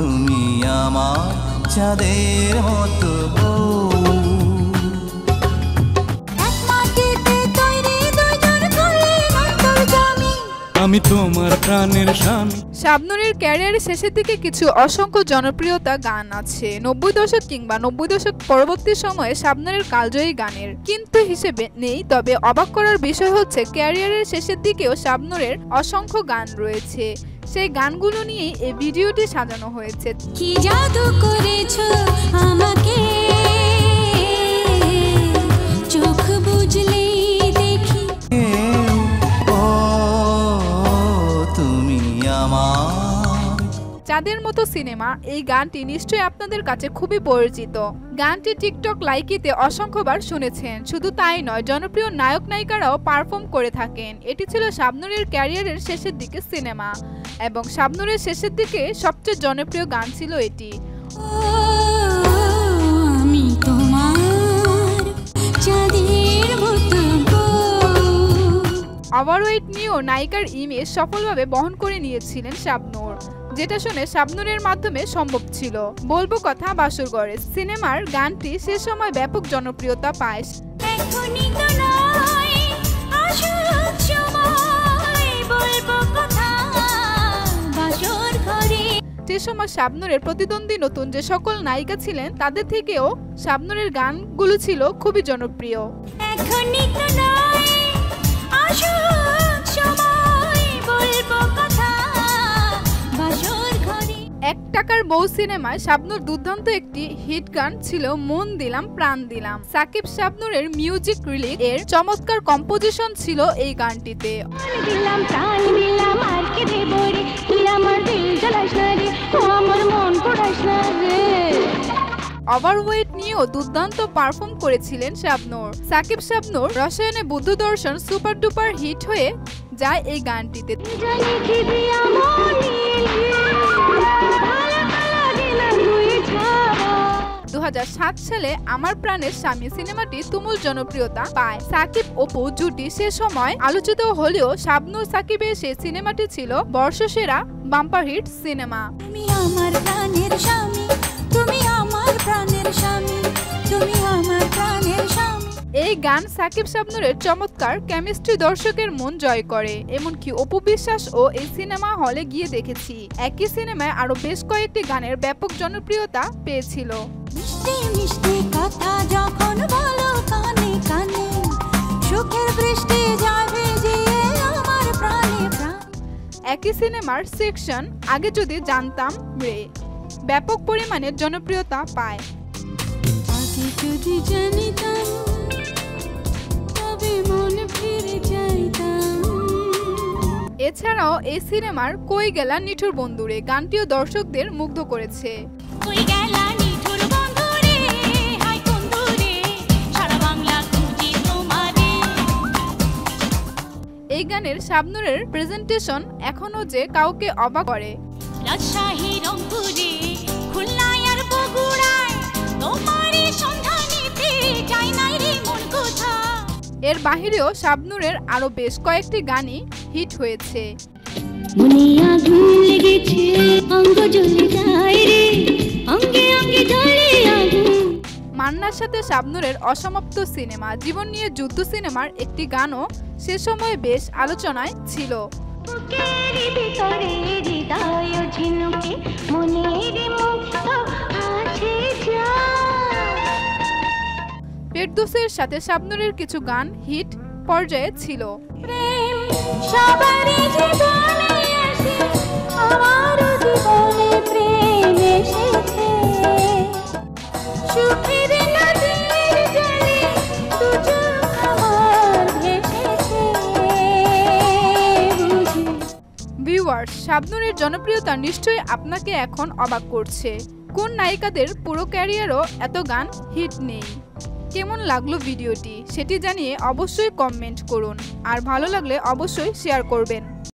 তুমি আমার চাঁদের মতো আমি তোমার প্রাণের স্বামী শাবনুরের ক্যারিয়ারের শেষের দিকে কিছু অসংখ্য জনপ্রিয়তা গান আছে। নব্বই দশক কিংবা নব্বই দশক পরবর্তী সময়ে শাবনুরের কালজয়ী গানের কিন্তু হিসেবে নেই তবে অবাক করার বিষয় হচ্ছে ক্যারিয়ারের শেষের দিকেও শাবনুরের অসংখ্য গান রয়েছে। সেই গানগুলো নিয়েই এই ভিডিওটি সাজানো হয়েছে। কি জাদু করেছ আমাকে? চাঁদের মতো সিনেমা এই গানটি নিশ্চয়ই আপনাদের কাছে খুবই পরিচিত। গানটি টিকটক লাইকিতে অসংখ্যবার শুনেছেন। শুধু তাই নয় জনপ্রিয় নায়ক নায়িকারাও পারফর্ম করে থাকেন। এটি ছিল শাবনুরের ক্যারিয়ারের শেষের দিকে সিনেমা এবং শাবনুরের শেষের দিকে সবচেয়ে জনপ্রিয় গান ছিল এটি। ওভারওয়েট নিয়েও নায়িকার ইমেজ সফলভাবে বহন করে নিয়েছিলেন শাবনূর। যেটা শুনে শাবনুরের মাধ্যমে সম্ভব ছিল। বলব কথা বাসুরগড়ে সিনেমার গানটি সে সময় ব্যাপক জনপ্রিয়তা পায়। সে সময় শাবনুরের প্রতিদ্বন্দ্বী নতুন যে সকল নায়িকা ছিলেন তাদের থেকেও শাবনুরের গানগুলো ছিল খুবই জনপ্রিয়। এক টাকার বউ সিনেমায় শাবনুর দুর্দান্ত একটি হিট গান ছিল মন দিলাম প্রাণ দিলাম। সাকিব শাবনুরের মিউজিক রিলিজ এর চমৎকার কম্পোজিশন ছিল এই গানটিতে। দিলাম প্রাণ দিলাম আর কে দেব রে? তুই আমার দিল জ্বালাস না রে আমার মন পড়াস না রে। ওভারওয়েট নিয়েও দুর্দান্ত পারফর্ম করেছিলেন শাবনুর। সাকিব শাবনুর রসায়নে বুদ্ধ দর্শন সুপার ডুপার হিট হয়ে যায় এই গানটিতে। সালে আমার প্রাণের স্বামী সিনেমাটি তুমুল জনপ্রিয়তা পায়। সাকিব অপু জুটি সে সময় আলোচিত হলেও শাবনুর সাকিবের সে সিনেমাটি ছিল বর্ষসেরা বাম্পার হিট সিনেমা। তুমি আমার প্রাণের স্বামী, তুমি আমার প্রাণের স্বামী। এই গান সাকিব শাবনুরের চমৎকার কেমিস্ট্রি দর্শকের মন জয় করে এমনকি অপু বিশ্বাস ও এই সিনেমা হলে গিয়ে দেখেছি। একই সিনেমায় আরও বেশ কয়েকটি গানের ব্যাপক জনপ্রিয়তা পেয়েছিল। মিষ্টি মিষ্টি কথা যখন বলো কানে কানে সুখের বৃষ্টি যাবে আমার প্রাণে একই সিনেমার সেকশন আগে যদি জানতাম রে ব্যাপক পরিমাণে জনপ্রিয়তা পায়। যদি জানিতাম এছাড়াও এই সিনেমার কই গেলা নিঠুর বন্ধুরে গানটিও দর্শকদের মুগ্ধ করেছে। কই গেলা নিঠুর বন্ধুরে? হাই বন্ধুরে সারা বাংলা এই গানের শাবনুরের প্রেজেন্টেশন এখনও যে কাউকে অবাক করে। রাজশাহী রংপুরে। এর বাহিরেও শাবনুরের আরও বেশ কয়েকটি গানই হিট হয়েছে। মনে আগুন লেগেছে অঙ্গ জ্বলে যায় রে। অঙ্গে অঙ্গে জ্বলে আগুন। মান্নার সাথে শাবনুরের অসমাপ্ত সিনেমা জীবন নিয়ে যুদ্ধ সিনেমার একটি গানও সে সময় বেশ আলোচনায় ছিল। ফেরদৌসের সাথে শাবনুরের কিছু গান হিট পর্যায়ে ছিল। ভিউয়ার্স শাবনুরের জনপ্রিয়তা নিশ্চয়ই আপনাকে এখন অবাক করছে। কোন নায়িকাদের পুরো ক্যারিয়ারও এত গান হিট নেই? কেমন লাগল ভিডিওটি সেটি জানিয়ে অবশ্যই কমেন্ট করুন। আর ভালো লাগলে অবশ্যই শেয়ার করবেন।